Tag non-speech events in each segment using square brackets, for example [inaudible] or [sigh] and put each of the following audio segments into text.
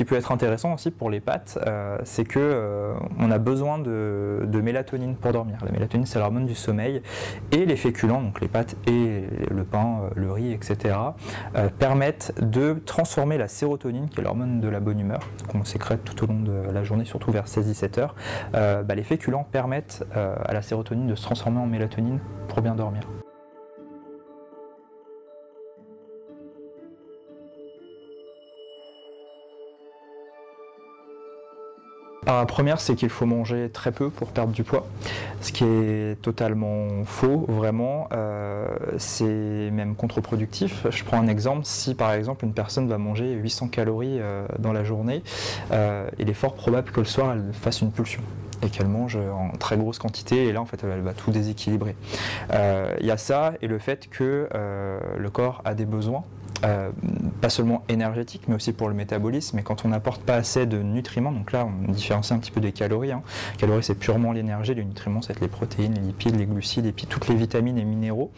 Qui peut être intéressant aussi pour les pâtes, euh, c'est que euh, on a besoin de, mélatonine pour dormir. La mélatonine, c'est l'hormone du sommeil, et les féculents, donc les pâtes et le pain, euh, le riz, etc., permettent de transformer la sérotonine, qui est l'hormone de la bonne humeur, qu'on sécrète tout au long de la journée, surtout vers 16-17 heures. Bah, les féculents permettent à la sérotonine de se transformer en mélatonine pour bien dormir. La première, c'est qu'il faut manger très peu pour perdre du poids, ce qui est totalement faux, vraiment. Euh, c'est même contre-productif. Je prends un exemple. Si par exemple une personne va manger 800 calories euh, dans la journée, euh, il est fort probable que le soir elle fasse une pulsion et qu'elle mange en très grosse quantité et là en fait elle va tout déséquilibrer. Il y a ça et le fait que le corps a des besoins euh, pas seulement énergétique, mais aussi pour le métabolisme. Et quand on n'apporte pas assez de nutriments, donc là on différencie un petit peu des calories. Hein. Calories c'est purement l'énergie, les nutriments c'est les protéines, les lipides, les glucides et puis toutes les vitamines et minéraux.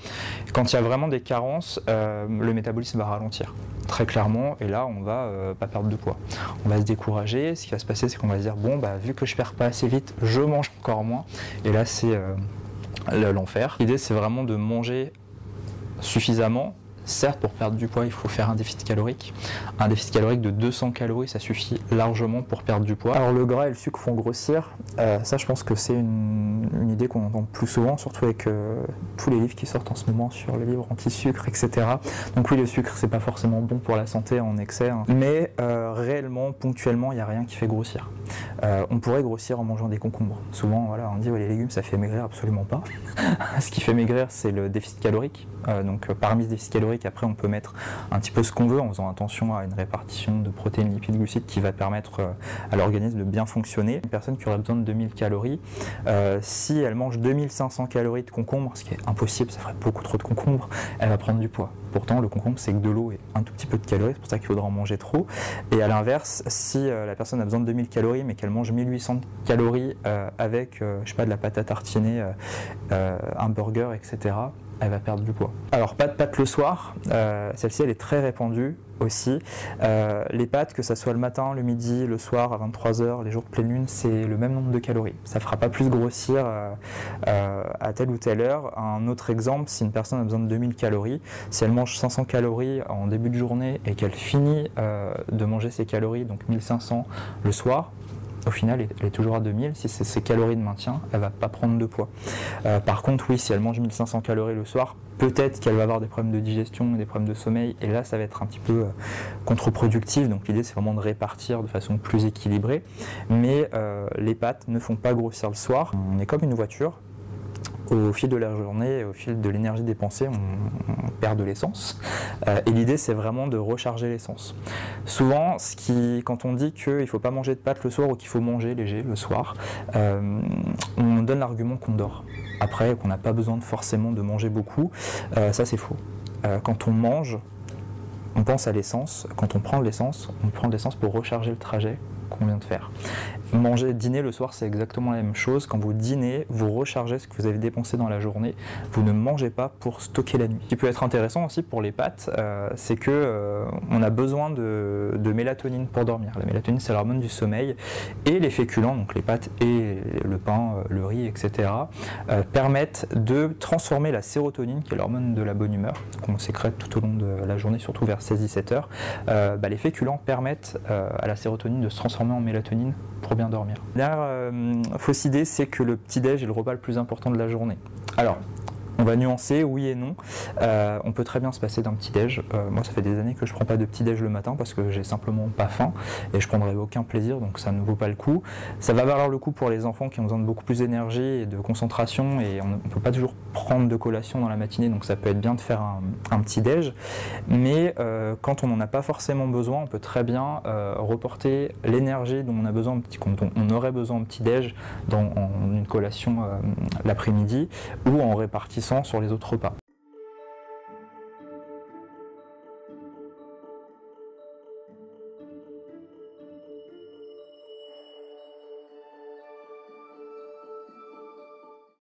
quand il y a vraiment des carences, euh, le métabolisme va ralentir très clairement et là on va euh, pas perdre de poids. On va se décourager. Ce qui va se passer c'est qu'on va se dire bon bah vu que je perds pas assez vite, je mange encore moins. Et là c'est l'enfer. L'idée c'est vraiment de manger suffisamment Certes, pour perdre du poids, il faut faire un déficit calorique. Un déficit calorique de 200 calories, ça suffit largement pour perdre du poids. Alors le gras et le sucre font grossir. Euh, ça, je pense que c'est une, idée qu'on entend plus souvent, surtout avec euh, tous les livres qui sortent en ce moment sur les livres anti-sucre, etc. Donc oui, le sucre, c'est pas forcément bon pour la santé en excès, hein. mais euh, réellement, ponctuellement, il n'y a rien qui fait grossir. on pourrait grossir en mangeant des concombres. Souvent, voilà, on dit les légumes, ça fait maigrir, absolument pas. [laughs] ce qui fait maigrir, c'est le déficit calorique. donc parmi ce déficit calorique Après, on peut mettre un petit peu ce qu'on veut en faisant attention à une répartition de protéines, lipides, glucides qui va permettre euh, à l'organisme de bien fonctionner. Une personne qui aurait besoin de 2000 calories, euh, si elle mange 2500 calories de concombre, ce qui est impossible, ça ferait beaucoup trop de concombre, elle va prendre du poids. Pourtant, le concombre, c'est que de l'eau et un tout petit peu de calories, c'est pour ça qu'il faudra en manger trop. Et à l'inverse, si euh, la personne a besoin de 2000 calories, mais qu'elle mange 1800 calories avec, je sais pas, de la pâte à tartiner, un burger, etc., elle va perdre du poids. Alors pas de pâtes le soir, euh, celle-ci elle est très répandue aussi. Euh, les pâtes, que ce soit le matin, le midi, le soir, à 23h, les jours de pleine lune, c'est le même nombre de calories. Ça fera pas plus grossir euh, à telle ou telle heure. Un autre exemple, si une personne a besoin de 2000 calories, si elle mange 500 calories en début de journée et qu'elle finit de manger ses calories, donc 1500 le soir, au final, elle est toujours à 2000. Si c'est ses calories de maintien, elle va pas prendre de poids. Euh, par contre, oui, si elle mange 1500 calories le soir, peut-être qu'elle va avoir des problèmes de digestion, des problèmes de sommeil, et là, ça va être un petit peu euh, contre-productif. Donc l'idée, c'est vraiment de répartir de façon plus équilibrée. Mais euh, les pâtes ne font pas grossir le soir. On est comme une voiture au fil de la journée, au fil de l'énergie dépensée, on, perd de l'essence. Euh, et l'idée, c'est vraiment de recharger l'essence. Souvent, quand on dit qu'il ne faut pas manger de pâtes le soir ou qu'il faut manger léger le soir, euh, on donne l'argument qu'on dort. Après, qu'on n'a pas besoin de forcément de manger beaucoup, euh, ça c'est faux. quand on mange, on pense à l'essence. Quand on prend l'essence, on prend l'essence pour recharger le trajet qu'on vient de faire. Manger, dîner le soir, c'est exactement la même chose. Quand vous dînez, vous rechargez ce que vous avez dépensé dans la journée. Vous ne mangez pas pour stocker la nuit. Ce qui peut être intéressant aussi pour les pâtes, euh, c'est que euh, on a besoin de, mélatonine pour dormir. La mélatonine, c'est l'hormone du sommeil. Et les féculents, donc les pâtes et le pain, euh, le riz, etc., permettent de transformer la sérotonine, qui est l'hormone de la bonne humeur, qu'on sécrète tout au long de la journée, surtout vers 16-17 heures. Bah, les féculents permettent à la sérotonine de se transformer en mélatonine pour bien dormir. La dernière euh, fausse idée, c'est que le petit-déj est le repas le plus important de la journée. Alors, on va nuancer, oui et non. Euh, on peut très bien se passer d'un petit-déj. Euh, moi, ça fait des années que je prends pas de petit-déj le matin parce que j'ai simplement pas faim et je prendrai aucun plaisir, donc ça ne vaut pas le coup. Ça va valoir le coup pour les enfants qui ont besoin de beaucoup plus d'énergie et de concentration et on ne peut pas toujours prendre de collation dans la matinée, donc ça peut être bien de faire un, petit-déj. Mais euh, quand on n'en a pas forcément besoin, on peut très bien reporter l'énergie dont on a besoin, on, aurait besoin de petit-déj dans une collation l'après-midi ou en répartissant sur les autres repas.